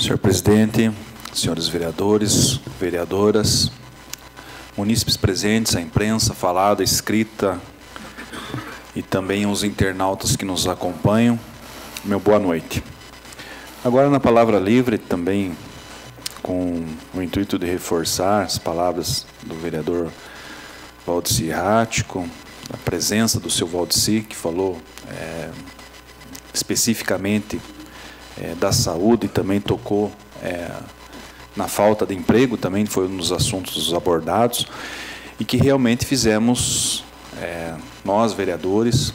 Senhor presidente, senhores vereadores, vereadoras, munícipes presentes, a imprensa falada, escrita e também os internautas que nos acompanham, meu boa noite. Agora, na palavra livre, também com o intuito de reforçar as palavras do vereador Valdeci Rático, a presença do seu Valdeci, que falou é, especificamente é, da saúde também tocou é, na falta de emprego, também foi um dos assuntos abordados, e que realmente fizemos, é, nós vereadores,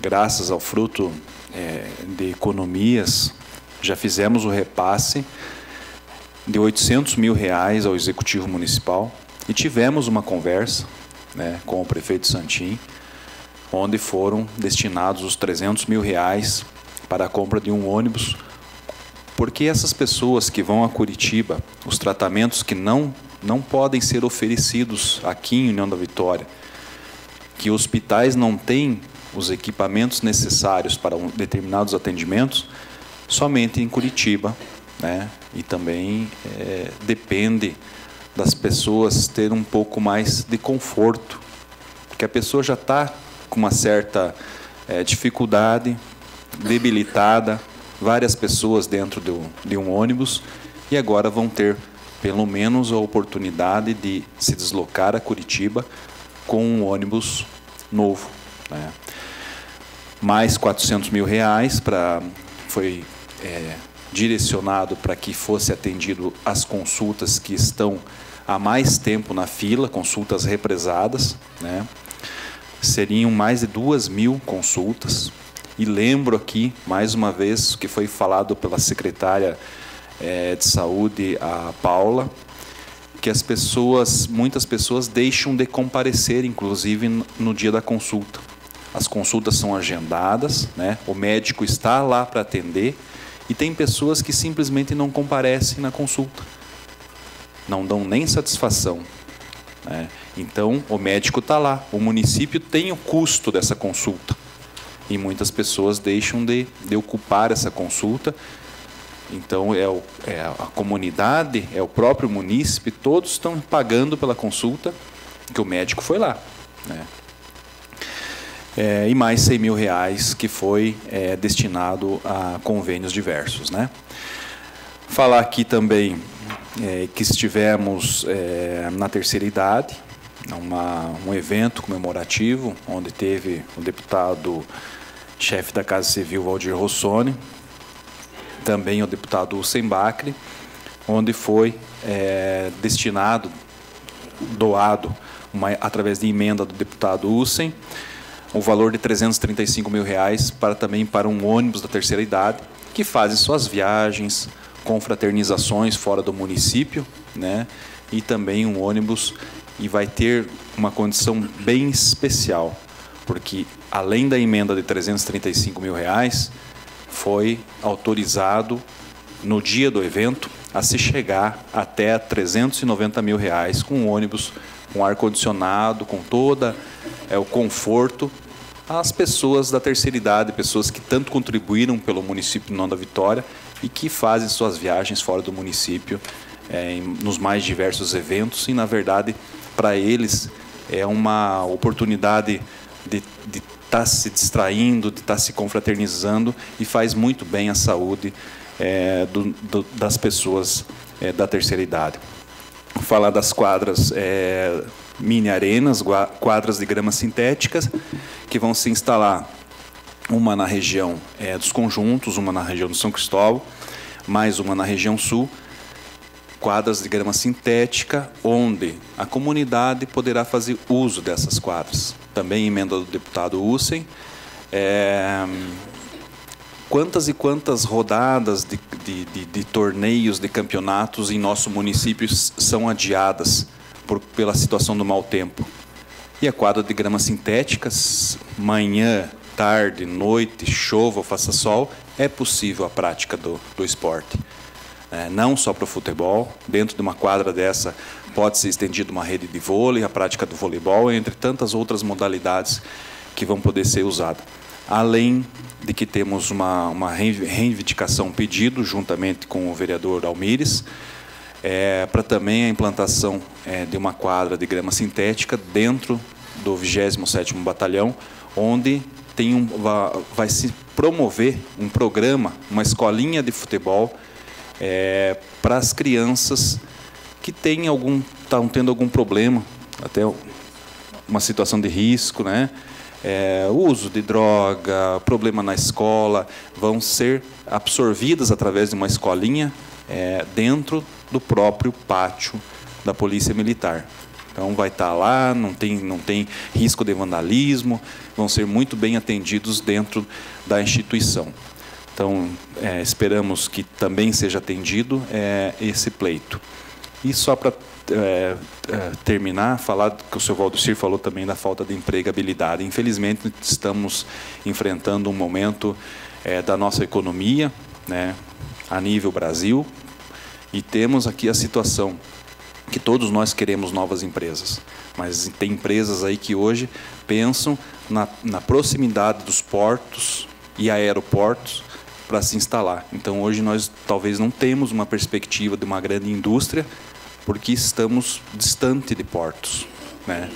graças ao fruto é, de economias, já fizemos o repasse de 800 mil reais ao Executivo Municipal e tivemos uma conversa né, com o prefeito Santim, onde foram destinados os 300 mil reais para a compra de um ônibus porque essas pessoas que vão a Curitiba, os tratamentos que não, não podem ser oferecidos aqui em União da Vitória, que hospitais não têm os equipamentos necessários para um, determinados atendimentos, somente em Curitiba, né? E também é, depende das pessoas ter um pouco mais de conforto, porque a pessoa já está com uma certa é, dificuldade, debilitada, várias pessoas dentro do, de um ônibus e agora vão ter pelo menos a oportunidade de se deslocar a Curitiba com um ônibus novo. Né? Mais 400 mil reais para foi é, direcionado para que fosse atendido as consultas que estão há mais tempo na fila, consultas represadas, né? Seriam mais de duas mil consultas e lembro aqui, mais uma vez, o que foi falado pela secretária é, de saúde, a Paula, que as pessoas, muitas pessoas deixam de comparecer, inclusive no dia da consulta. As consultas são agendadas, né? o médico está lá para atender, e tem pessoas que simplesmente não comparecem na consulta, não dão nem satisfação. Né? Então, o médico está lá, o município tem o custo dessa consulta e muitas pessoas deixam de, de ocupar essa consulta. Então, é, o, é, a comunidade, é o próprio munícipe, todos estão pagando pela consulta que o médico foi lá. Né? É, e mais 100 mil reais que foi é, destinado a convênios diversos. Né? Falar aqui também é, que estivemos é, na terceira idade, uma, um evento comemorativo, onde teve o deputado chefe da Casa Civil Valdir Rossoni, também o deputado Hussein onde foi é, destinado, doado, uma, através de emenda do deputado Hussein, o valor de 335 mil reais para também para um ônibus da terceira idade, que faz suas viagens, confraternizações fora do município, né? e também um ônibus e vai ter uma condição bem especial, porque além da emenda de 335 mil reais, foi autorizado no dia do evento a se chegar até 390 mil reais com ônibus com ar condicionado, com toda é, o conforto. Às pessoas da terceira idade, pessoas que tanto contribuíram pelo município não da Vitória e que fazem suas viagens fora do município é, nos mais diversos eventos e na verdade para eles é uma oportunidade de, de estar tá se distraindo, de estar tá se confraternizando e faz muito bem à saúde é, do, do, das pessoas é, da terceira idade. Vou falar das quadras é, mini arenas, quadras de grama sintéticas, que vão se instalar uma na região é, dos conjuntos, uma na região do São Cristóvão, mais uma na região sul, quadras de grama sintética, onde a comunidade poderá fazer uso dessas quadras também emenda do deputado Hussen. É, quantas e quantas rodadas de, de, de, de, torneios, de campeonatos em nosso município são adiadas por, pela situação do mau tempo? E a quadra de grama sintéticas, manhã, tarde, noite, chova ou faça sol, é possível a prática do, do esporte. É, não só para o futebol, dentro de uma quadra dessa pode ser estendida uma rede de vôlei, a prática do voleibol, entre tantas outras modalidades que vão poder ser usadas. além de que temos uma, uma reivindicação pedido juntamente com o vereador Almires é, para também a implantação é, de uma quadra de grama sintética dentro do 27º Batalhão, onde tem um, vai, vai se promover um programa, uma escolinha de futebol é, para as crianças que têm algum, estão tendo algum problema, até uma situação de risco, né? É, uso de droga, problema na escola, vão ser absorvidas através de uma escolinha é, dentro do próprio pátio da Polícia Militar. Então vai estar lá, não tem, não tem risco de vandalismo, vão ser muito bem atendidos dentro da instituição. Então é, esperamos que também seja atendido é, esse pleito. E só para é, é, terminar, falar que o senhor Valdecir falou também da falta de empregabilidade. Infelizmente estamos enfrentando um momento é, da nossa economia, né, a nível Brasil, e temos aqui a situação que todos nós queremos novas empresas, mas tem empresas aí que hoje pensam na, na proximidade dos portos e aeroportos para se instalar. Então hoje nós talvez não temos uma perspectiva de uma grande indústria porque estamos distante de portos, né?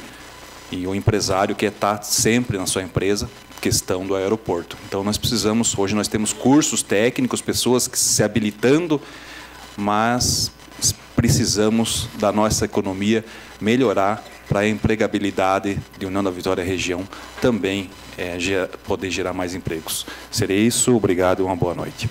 E o empresário quer estar sempre na sua empresa, questão do aeroporto. Então nós precisamos, hoje nós temos cursos técnicos, pessoas que se habilitando, mas precisamos da nossa economia melhorar para a empregabilidade de União da Vitória região também é, poder gerar mais empregos. Seria isso, obrigado e uma boa noite.